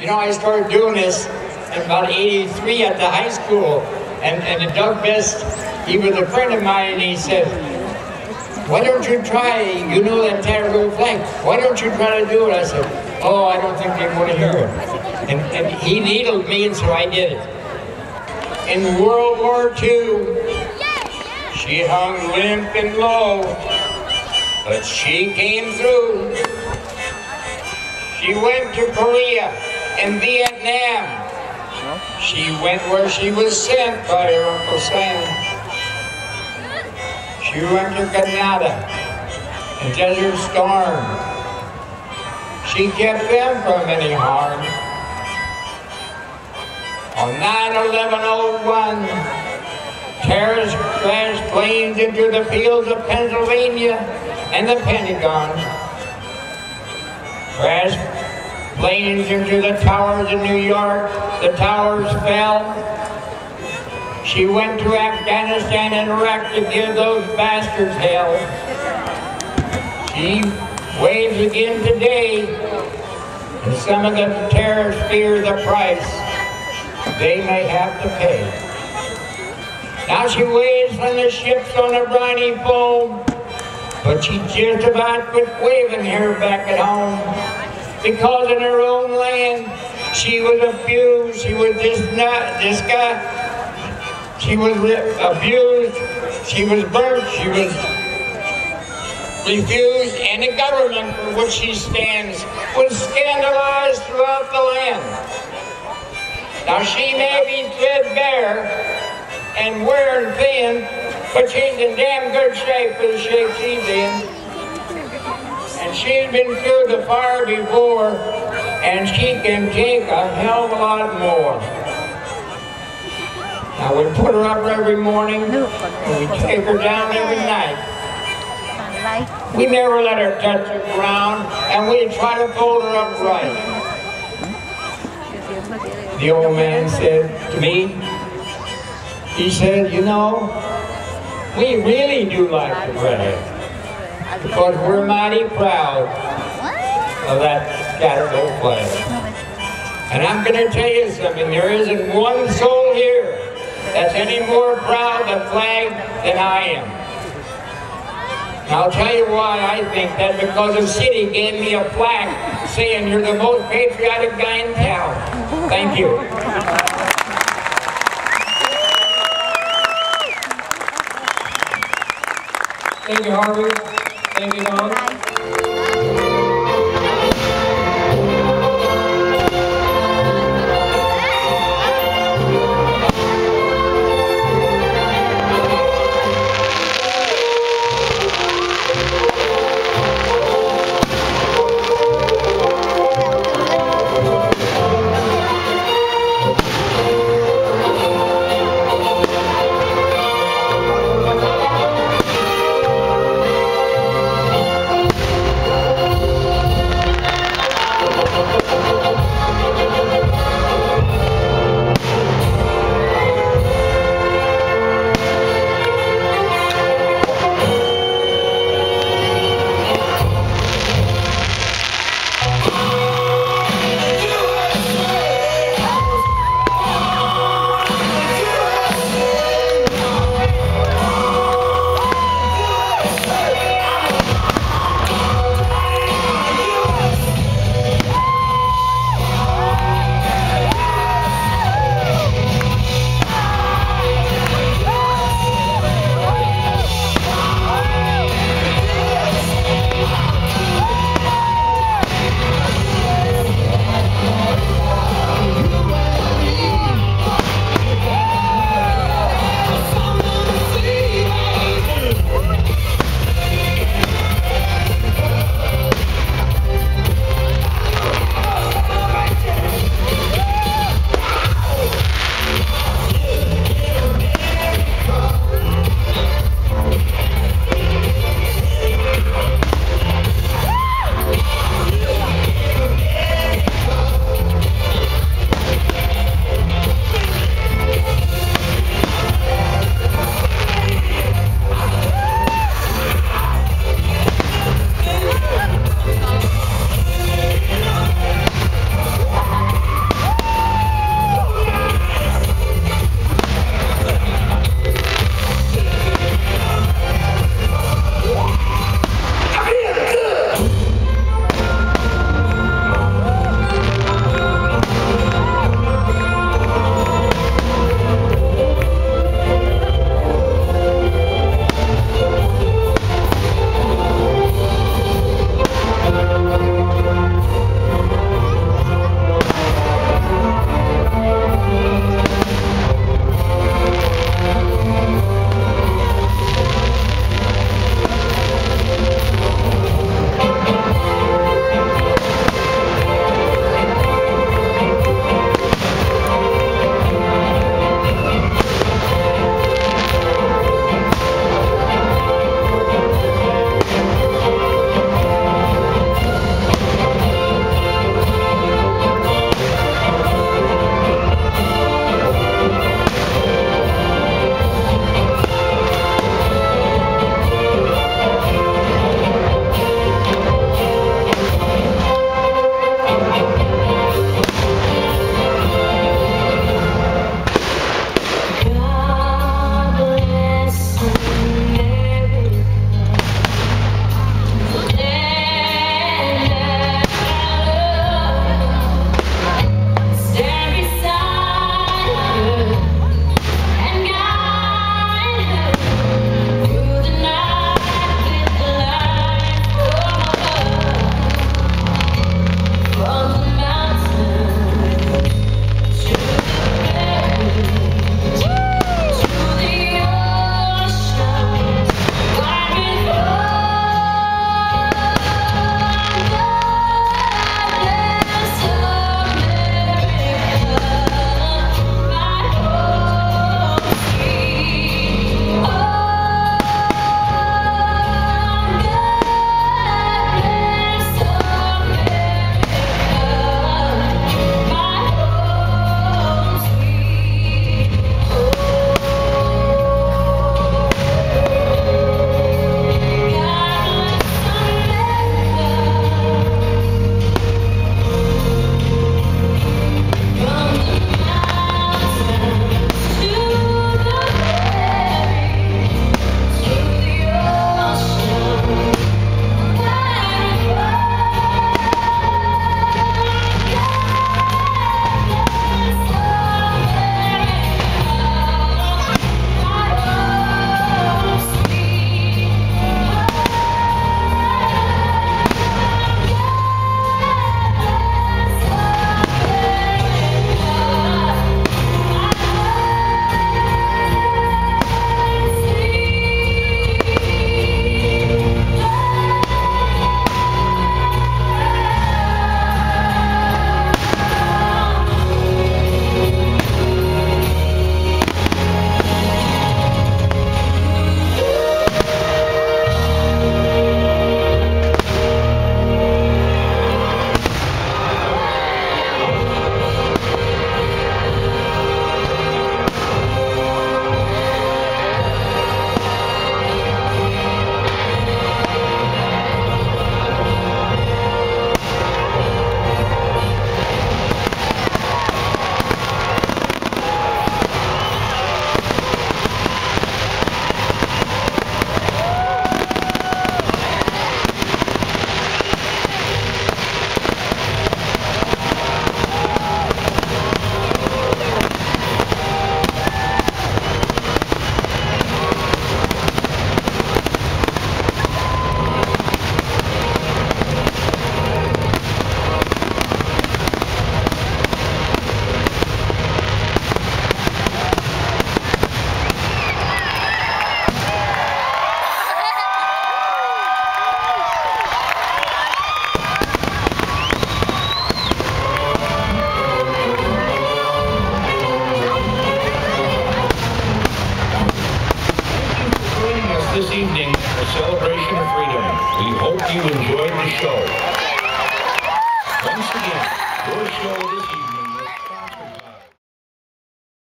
You know, I started doing this in about 83 at the high school. And, and Doug Best, he was a friend of mine, and he said, why don't you try, you know that tattered old flag, why don't you try to do it? I said, oh, I don't think they want to hear it. And, and he needled me, and so I did it. In World War II, she hung limp and low, but she came through. She went to Korea and Vietnam. She went where she was sent by her Uncle Sam. She went to Grenada and Desert Storm. She kept them from any harm. On 9-11-01, terrorists crashed planes into the fields of Pennsylvania and the Pentagon. Crashed planes into the towers in New York. The towers fell. She went to Afghanistan and Iraq to give those bastards hell. She waves again today, and some of the terrorists fear the price they may have to pay. Now she waves from the ships on the briny foam, but she just about quit waving here back at home. Because in her own land, she was abused, she was just not, just got she was abused, she was burnt, she was refused, and the government for which she stands was scandalized throughout the land. Now she may be threadbare and wearing thin, but she's in damn good shape for the shape she's in. And she's been through the fire before, and she can take a hell of a lot more. Now we put her up every morning, and we take her down every night. We never let her touch the ground, and we try to fold her up right. The old man said to me, he said, you know, we really do like the flag, because we're mighty proud of that tattered old flag. And I'm going to tell you something, there isn't one soul here that's any more proud of the flag than I am. And I'll tell you why I think that because the city gave me a plaque saying you're the most patriotic guy in town. Thank you. Thank you, Harvey. Thank you, Don.